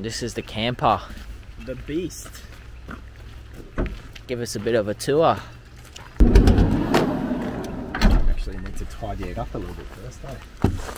This is the camper. The beast. Give us a bit of a tour. Actually need to tidy it up a little bit first, eh?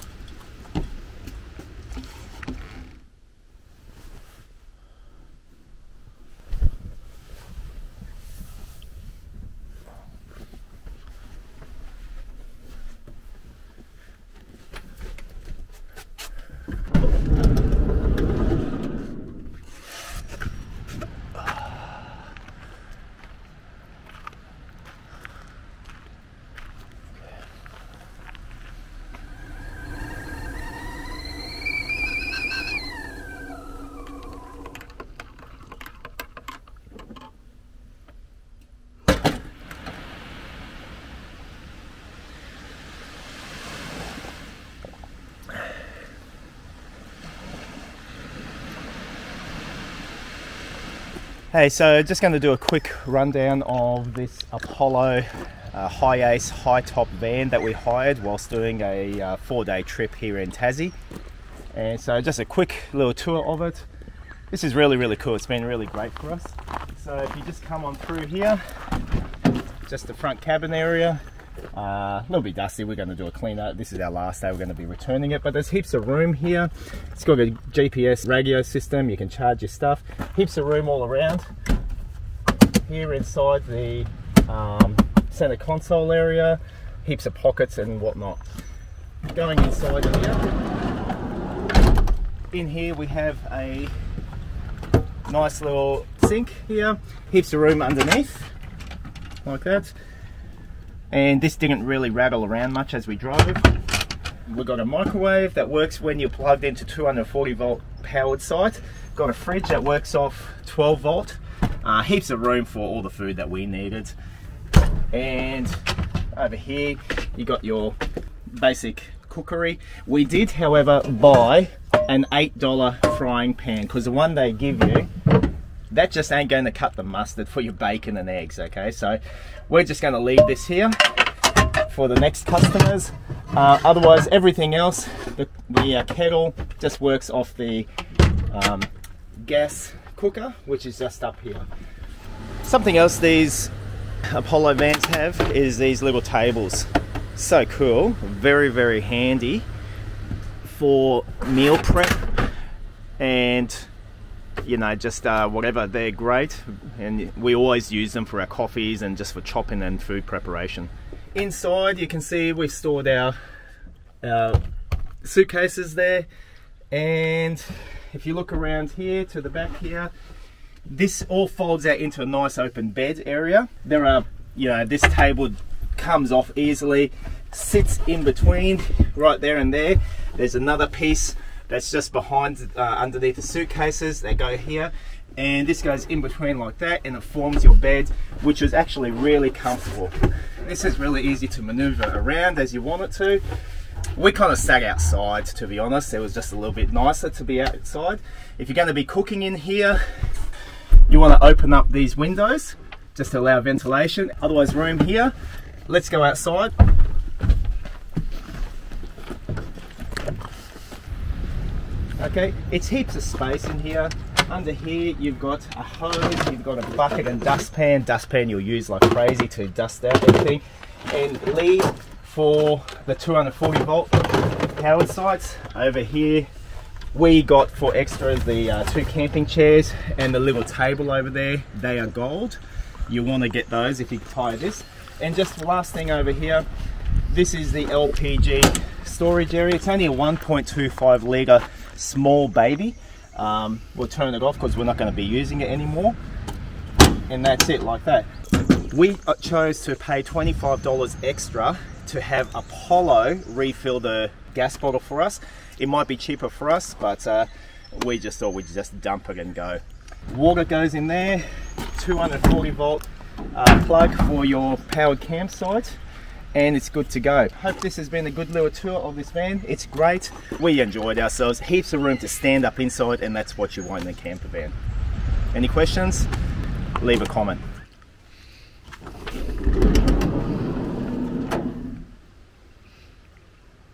Hey, so just going to do a quick rundown of this Apollo uh, HiAce high top van that we hired whilst doing a uh, four day trip here in Tassie. And so just a quick little tour of it. This is really, really cool. It's been really great for us. So if you just come on through here, just the front cabin area, uh, a little bit dusty. We're going to do a clean up. This is our last day. We're going to be returning it, but there's heaps of room here. It's got a GPS radio system. You can charge your stuff. Heaps of room all around. Here inside the um, center console area, heaps of pockets and whatnot. Going inside here. In here we have a nice little sink here. Heaps of room underneath, like that and this didn't really rattle around much as we drove. We've got a microwave that works when you're plugged into 240 volt powered site. Got a fridge that works off 12 volt. Uh, heaps of room for all the food that we needed. And over here you got your basic cookery. We did however buy an $8 frying pan because the one they give you that just ain't going to cut the mustard for your bacon and eggs okay? So we're just going to leave this here for the next customers. Uh, otherwise everything else the, the uh, kettle just works off the um, gas cooker which is just up here. Something else these Apollo vans have is these little tables. So cool very very handy for meal prep and you know, just uh, whatever, they're great. And we always use them for our coffees and just for chopping and food preparation. Inside, you can see we've stored our, our suitcases there. And if you look around here to the back here, this all folds out into a nice open bed area. There are, you know, this table comes off easily, sits in between right there and there. There's another piece that's just behind uh, underneath the suitcases they go here. And this goes in between like that and it forms your bed which is actually really comfortable. This is really easy to maneuver around as you want it to. We kind of sat outside to be honest. It was just a little bit nicer to be outside. If you're going to be cooking in here you want to open up these windows just to allow ventilation. Otherwise room here let's go outside okay it's heaps of space in here. Under here you've got a hose you've got a bucket and dustpan. Dustpan you'll use like crazy to dust out everything. And lead for the 240 volt powered sites over here we got for extras the uh, two camping chairs and the little table over there. They are gold. You want to get those if you tie this. And just the last thing over here this is the LPG storage area. It's only a 1.25 litre small baby. Um, we'll turn it off because we're not going to be using it anymore. And that's it, like that. We uh, chose to pay $25 extra to have Apollo refill the gas bottle for us. It might be cheaper for us, but uh, we just thought we'd just dump it and go. Water goes in there, 240 volt uh, plug for your powered campsite and it's good to go. Hope this has been a good little tour of this van. It's great. We enjoyed ourselves. Heaps of room to stand up inside and that's what you want in a camper van. Any questions? Leave a comment.